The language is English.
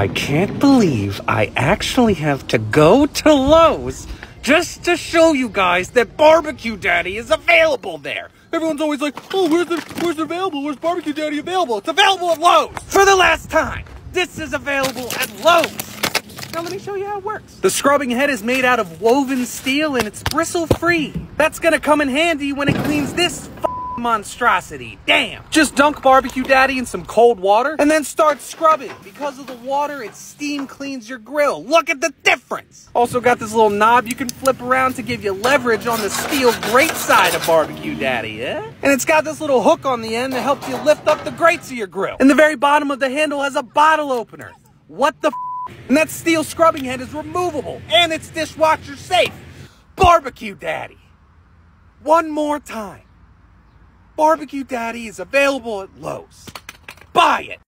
I can't believe I actually have to go to Lowe's just to show you guys that Barbecue Daddy is available there. Everyone's always like, oh, where's the where's it available? Where's Barbecue Daddy available? It's available at Lowe's. For the last time, this is available at Lowe's. Now let me show you how it works. The scrubbing head is made out of woven steel and it's bristle free. That's gonna come in handy when it cleans this monstrosity. Damn. Just dunk Barbecue Daddy in some cold water and then start scrubbing. Because of the water, it steam cleans your grill. Look at the difference. Also got this little knob you can flip around to give you leverage on the steel grate side of Barbecue Daddy, yeah? And it's got this little hook on the end that helps you lift up the grates of your grill. And the very bottom of the handle has a bottle opener. What the f and that steel scrubbing head is removable and it's dishwasher safe. Barbecue Daddy. One more time. Barbecue Daddy is available at Lowe's. Buy it.